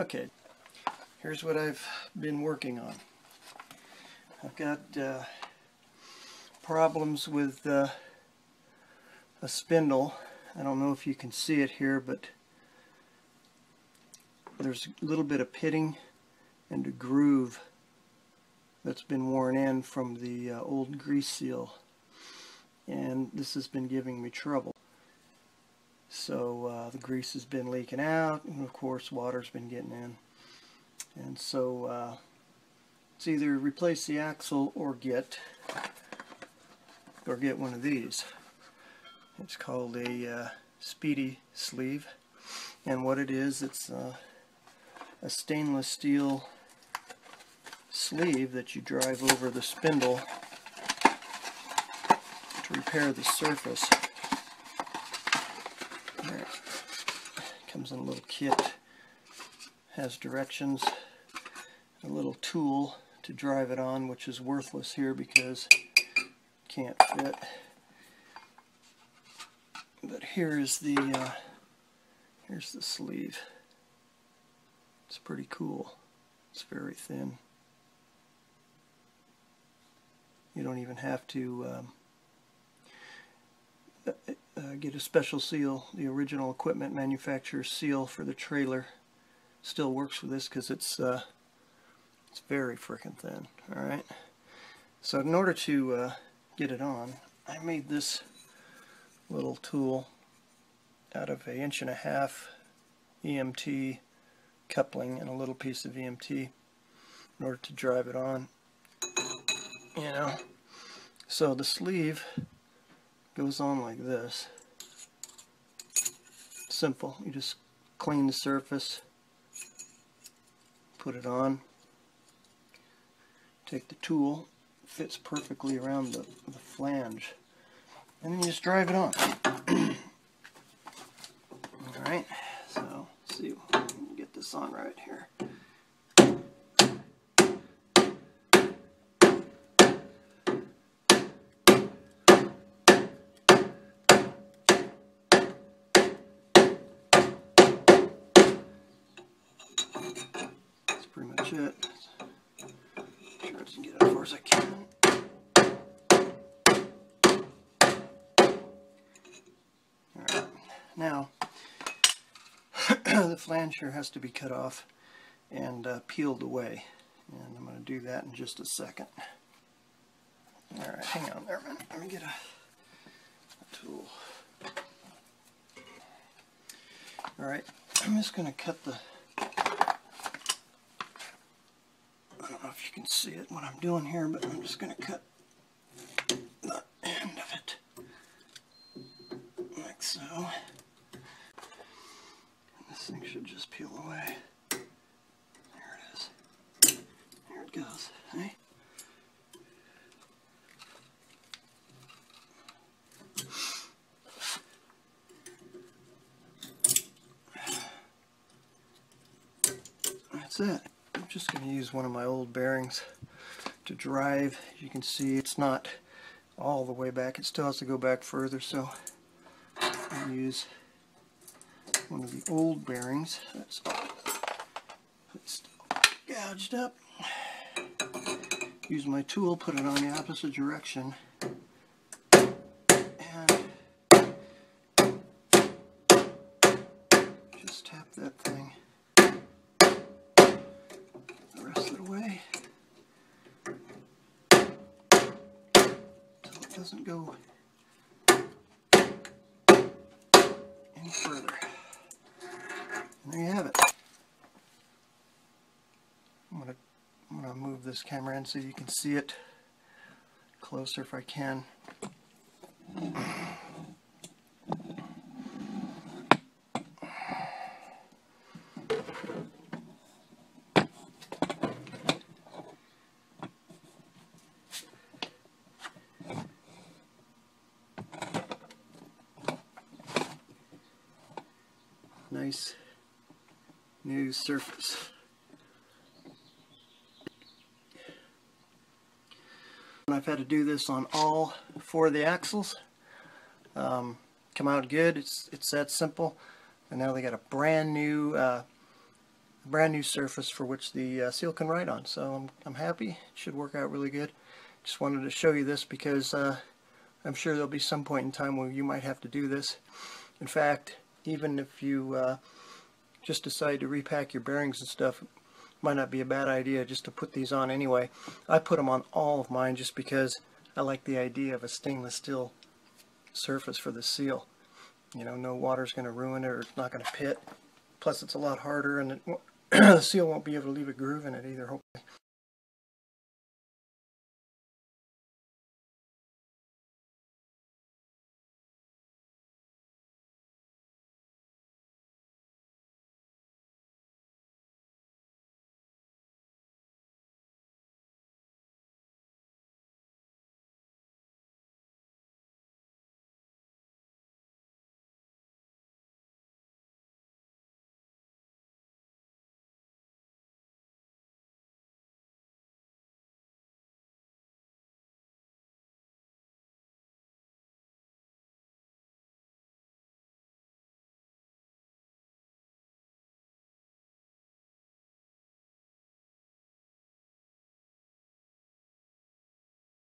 Okay, here's what I've been working on. I've got uh, problems with uh, a spindle. I don't know if you can see it here, but there's a little bit of pitting and a groove that's been worn in from the uh, old grease seal and this has been giving me trouble so uh, the grease has been leaking out and of course water's been getting in. And so uh, it's either replace the axle or get or get one of these. It's called a uh, speedy sleeve. And what it is it's uh, a stainless steel sleeve that you drive over the spindle to repair the surface. Comes in a little kit, has directions, a little tool to drive it on, which is worthless here because can't fit. But here is the uh, here's the sleeve. It's pretty cool. It's very thin. You don't even have to um, uh, get a special seal. The original equipment manufacturer's seal for the trailer still works for this because it's uh, it's very freaking thin. All right. So in order to uh, get it on, I made this little tool out of an inch and a half EMT coupling and a little piece of EMT in order to drive it on. You know, so the sleeve goes on like this. Simple. You just clean the surface, put it on, take the tool, fits perfectly around the, the flange, and then you just drive it on. Alright, so see get this on right here. Pretty much it. Try to get it as far as I can. Alright, now the flange here has to be cut off and uh, peeled away. And I'm going to do that in just a second. Alright, hang on there a minute. Let me get a, a tool. Alright, I'm just going to cut the... I don't know if you can see it, what I'm doing here, but I'm just going to cut the end of it. Like so This thing should just peel away. There it is. There it goes. Hey? That's it. Just going to use one of my old bearings to drive. You can see it's not all the way back. It still has to go back further, so I use one of the old bearings. That's it's gouged up. Use my tool, put it on the opposite direction, and just tap that thing the rest of the way until it doesn't go any further. And there you have it. I'm gonna I'm gonna move this camera in so you can see it closer if I can. nice new surface. I've had to do this on all four of the axles. Um, come out good. It's it's that simple. And now they got a brand new uh, brand new surface for which the uh, seal can ride on. So I'm, I'm happy. It should work out really good. Just wanted to show you this because uh, I'm sure there'll be some point in time where you might have to do this. In fact, even if you uh, just decide to repack your bearings and stuff, might not be a bad idea just to put these on anyway. I put them on all of mine just because I like the idea of a stainless steel surface for the seal. You know, no water's going to ruin it or it's not going to pit. Plus it's a lot harder and the seal won't be able to leave a groove in it either.